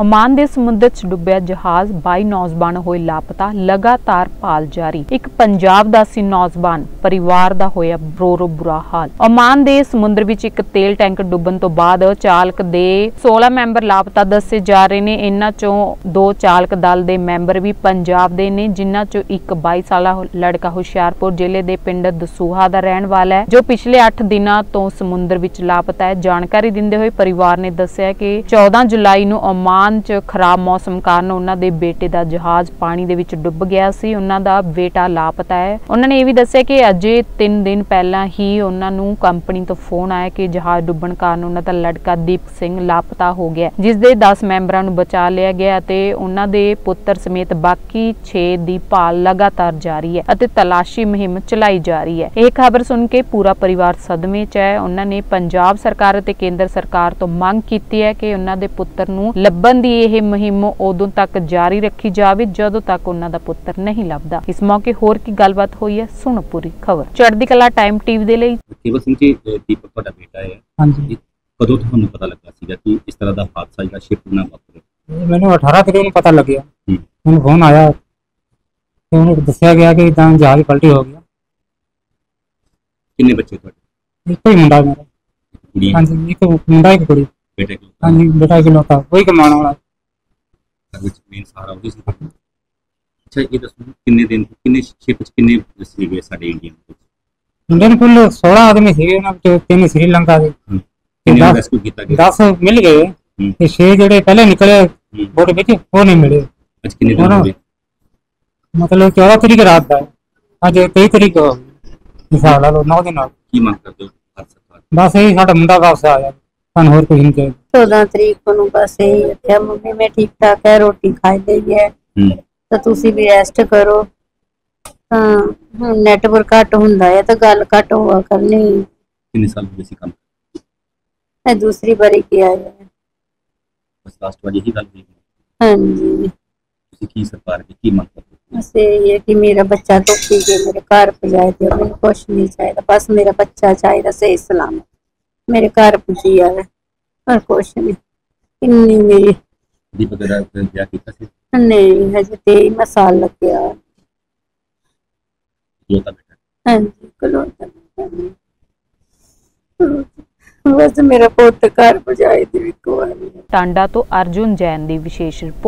Oman ਦੇ ਸਮੁੰਦਰ 'ਚ ਡੁੱਬਿਆ ਜਹਾਜ਼ 22 ਨੌਜਵਾਨ ਹੋਏ ਲਾਪਤਾ, ਲਗਾਤਾਰ ਭਾਲ ਜਾਰੀ। ਇੱਕ ਪੰਜਾਬ ਦਾ ਸੀ ਨੌਜਵਾਨ, ਪਰਿਵਾਰ ਦਾ ਹੋਇਆ ਬਰੋਰੋ ਬੁਰਾ ਹਾਲ। ਓਮਾਨ ਦੇ ਸਮੁੰਦਰ ਵਿੱਚ ਇੱਕ ਤੇਲ ਟੈਂਕ ਡੁੱਬਣ ਤੋਂ ਬਾਅਦ ਚਾਲਕ ਦੇ 16 ਮੈਂਬਰ ਲਾਪਤਾ ਦੱਸੇ ਜਾ ਰਹੇ ਨੇ। ਇਹਨਾਂ 'ਚੋਂ ਦੋ ਚਾਲਕ ਦਲ ਦੇ ਮੈਂਬਰ ਵੀ ਪੰਜਾਬ ਦੇ ਨੇ, ਜਿਨ੍ਹਾਂ 'ਚੋਂ ਇੱਕ 22 ਸਾਲਾ ਲੜਕਾ ਹੁਸ਼ਿਆਰਪੁਰ ਜ਼ਿਲ੍ਹੇ ਦੇ ਪਿੰਡ ਦਸੂਹਾ ਦਾ ਰਹਿਣ ਵਾਲਾ ਹੈ, ਜੋ ਪਿਛਲੇ 8 ਦਿਨਾਂ ਤੋਂ ਸਮੁੰਦਰ ਵਿੱਚ ਲਾਪਤਾ ਹੈ। ਜਾਣਕਾਰੀ ਦਿੰਦੇ ਹੋਏ ਪਰਿਵਾਰ ਨੇ ਦੱਸਿਆ ਕਿ 14 ਜੁਲਾਈ ਨੂੰ ਓਮਾਨ 'ਚ ਖਰਾਬ ਮੌਸਮ ਕਾਰਨ ਉਹਨਾਂ ਦੇ ਬੇਟੇ ਦਾ ਜਹਾਜ਼ ਪਾਣੀ ਦੇ ਵਿੱਚ ਡੁੱਬ ਗਿਆ ਸੀ, ਉਹਨਾਂ ਦਾ ਬੇਟਾ ਲਾਪਤਾ ਹੈ। ਉਹਨਾਂ ਨੇ ਇਹ ਵੀ ਦੱਸਿਆ ਕਿ ਅਜੇ 3 ਦਿਨ ਪਹਿਲਾਂ ਹੀ ਉਹਨਾਂ ਨੂੰ ਕੰਪਨੀ ਤੋਂ ਫੋਨ ਆਇਆ ਕਿ ਜਹਾਜ਼ ਡੁੱਬਣ ਕਾਰਨ ਉਹਨਾਂ ਦਾ ਲੜਕਾ ਦੀਪ ਸਿੰਘ ਲਾਪਤਾ ਹੋ ਗਿਆ ਜਿਸ ਦੇ 10 ਮੈਂਬਰਾਂ ਨੂੰ ਬਚਾ ਲਿਆ ਗਿਆ ਅਤੇ ਉਹਨਾਂ ਦੇ ਪੁੱਤਰ ਸਮੇਤ ਬਾਕੀ 6 ਦੀ ਭਾਲ ਲਗਾਤਾਰ ਜਾਰੀ ਹੈ ਅਤੇ ਤਲਾਸ਼ੀ ਮੁਹਿੰਮ ਚਲਾਈ ਜਾ ਰਹੀ ਹੈ। ਇਹ ਖਬਰ ਸੁਣ ਕੇ ਪੂਰਾ ਪਰਿਵਾਰ ਸਦਮੇ 'ਚ ਹੈ। ਉਹਨਾਂ ਨੇ ਪੰਜਾਬ ਸਰਕਾਰ ਅਤੇ ਕੇਂਦਰ ਸਰਕਾਰ ਤੋਂ ਮੰਗ ਕੀਤੀ ਹੈ ਕਿ ਉਹਨਾਂ ਦੇ ਪੁੱਤਰ ਨੂੰ ਲੱਭਣ ਦੀ ਇਹ ਮੁਹਿੰਮ ਉਦੋਂ ਤੱਕ ਜਾਰੀ ਰੱਖੀ ਜਾਵੇ ਜਦੋਂ ਤੱਕ ਉਹਨਾਂ ਦਾ ਪੁੱਤਰ ਨਹੀਂ ਲੱਭਦਾ। ਇਸ ਮੌਕੇ ਹੋਰ ਕੀ ਗੱਲਬਾਤ ਹੋਈ ਹੈ ਸੁਣੋ ਪੂਰੀ ਖਬਰ। ਚੜ੍ਹਦੀ ਕਲਾ ਟਾਈਮ ਟੀਵੀ ਦੇ ਲਈ। ਕੇਵਲ ਸਿੰਘ ਜੀ ਅਹ ਦੀਪਕ ਤੁਹਾਡਾ ਬੇਟਾ ਹੈ। ਹਾਂਜੀ। ਕਦੋਂ ਤੁਹਾਨੂੰ ਪਤਾ ਲੱਗਾ ਸੀਗਾ ਕਿ ਇਸ ਤਰ੍ਹਾਂ ਦਾ ਹਾਦਸਾ ਜਿਹੜਾ ਸ਼ਿਪ ਨਾਲ ਵਾਪਰਿਆ? ਇਹ ਮੈਨੂੰ 18 ਤਰੀਕ ਨੂੰ ਪਤਾ ਲੱਗਿਆ। ਹੂੰ। ਮੈਨੂੰ ਫੋਨ ਆਇਆ। ਤੇ ਉਹਨੂੰ ਦੱਸਿਆ ਗਿਆ ਕਿ ਇਦਾਂ ਜਹਾਜ਼ ਪਲਟੀ ਹੋ ਗਿਆ। ਕਿੰਨੇ ਬੱਚੇ ਤੁਹਾਡੇ? ਇੱਕੋ ਹੀ ਮੁੰਡਾ ਮੇਰਾ। ਕੁੜੀ ਹਾਂਜੀ ਇੱਕ ਮੁੰਡਾ ਇੱਕ ਕੁੜੀ। ਕੋਲ ਹਾਂਜੀ ਬੇਟਾ ਇੱਕ ਲੋਕਾ ਕੋਈ ਕਮਾਉਣ ਵਾਲਾ। ਘਰ ਵਿੱਚ ਮੇਨ ਸਹਾਰਾ ਉਹਦੀ ਸੀ। ਅੱਛਾ ਇਹ ਦੱਸੋ ਕਿੰਨੇ ਦਿਨ ਕਿੰਨੇ ਸ਼ਿਪ ਚ ਕਿੰਨੇ ਸੀਗੇ ਸਾਡੇ ਇੰਡੀਅਨ ਵਿੱਚ? ਮੁੰਡੇ ਨੂੰ ਕੁੱਲ 16 ਆਦਮੀ ਸੀਗੇ ਉਹਨਾਂ ਵਿੱਚੋਂ ਤਿੰਨ ਸ੍ਰੀਲੰਕਾ ਦੇ। ਕਿੰਨੇ ਰੈਸਕਿਊ ਕੀਤਾ ਗਿਆ? 10 ਮਿਲ ਗਏ। ਤੇ 6 ਜਿਹੜੇ ਪਹਿਲੇ ਨਿਕਲੇ। ਬੋਟ ਵਿੱਚ ਉਹ ਨਹੀਂ ਮਿਲੇ। ਅੱਜ ਕਿੰਨੇ ਦਿਨ ਹੋ ਗਏ? ਮਤਲਬ 14 ਤਰੀਕ ਰਾਤ ਦਾ। ਅੱਜ 23 ਤਰੀਕ ਹਿਸਾਬ ਲਾ ਲਓ 9 ਦਿਨ ਹੋ ਗਏ। ਕੀ ਮੰਗ ਕਰਦੇ ਹੋ ਬਸ ਇਹੀ ਸਾਡਾ ਮੁੰਡਾ ਵਾਪਸ ਆ ਗਿਆ। ਸਾਨੂੰ ਹੋਰ ਕੁਝ ਨਹੀਂ ਚਾਹੀਦਾ। 14 ਤਰੀਕ ਨੂੰ ਬਸ ਇਹ ਆਖਿਆ ਮੰਮੀ ਮੈਂ ਠੀਕ ਠਾਕ ਹੈ ਰੋਟੀ ਖਾਈ ਲਈ ਹੈ। ਹੂੰ। ਤਾਂ ਤੁਸੀਂ ਵੀ ਰੈਸਟ ਕਰੋ। ਤਾਂ ਹੁਣ ਨੈਟਵਰਕ ਘੱਟ ਹੁੰਦਾ ਹੈ ਤਾਂ ਗੱਲ ਘੱਟ ਹੋਆ ਕਰਨੀ। ਕਿੰਨੇ ਸਾਲ ਹੋ ਗਏ ਸੀ ਕੰਮ? ਹੈ ਦੂਸਰੀ ਵਾਰੀ ਕਿਹਾ ਹੈ। ਬਸ ਲਾਸਟ ਵਾਰ ਇਹੀ ਗੱਲ ਹੋਈ। ਹਾਂਜੀ। ਤੁਸੀਂ ਕੀ ਸਰਕਾਰ ਦੀ ਕੀ ਮੰਗ ਕਰਦੇ? ਹੋ ਬਸ ਇਹ ਹੈ ਕਿ ਮੇਰਾ ਬੱਚਾ ਤੋਂ ਠੀਕ ਹੈ ਮੇਰੇ ਘਰ ਪਜਾਏ ਤੇ ਮੈਨੂੰ ਕੁਛ ਨਹੀਂ ਚਾਹੀਦਾ। ਬਸ ਮੇਰਾ ਬੱਚਾ ਚਾਹੀਦਾ ਸਹੀ ਸਲਾਮਤ। ਮੇਰੇ ਘਰ ਪੁੱਜੀ ਜਾਵੇ ਪਰ ਕੁਛ ਨਹੀਂ ਇੰਨੀ ਮੇਰੀ ਦੀਪਕ ਦਾ ਵਿਆਹ ਕੀਤਾ ਸੀ? ਨਹੀਂ ਹਜੇ ਤੇ ਮਸਾਲ ਲੱਗਿਆ। ਜੋ ਤਾਂ ਬੇਟਾ? ਹਾਂਜੀ ਕਲੋਤਾ ਬਸ ਮੇਰਾ ਪੁੱਤ ਘਰ ਪਜਾਏ ਦੀ ਵੀ ਕੋਈ ਟਾਂਡਾ ਤੋਂ ਅਰਜੁਨ ਜੈਨ ਦੀ ਵਿਸ਼ੇਸ਼ ਰਿਪੋਰਟ।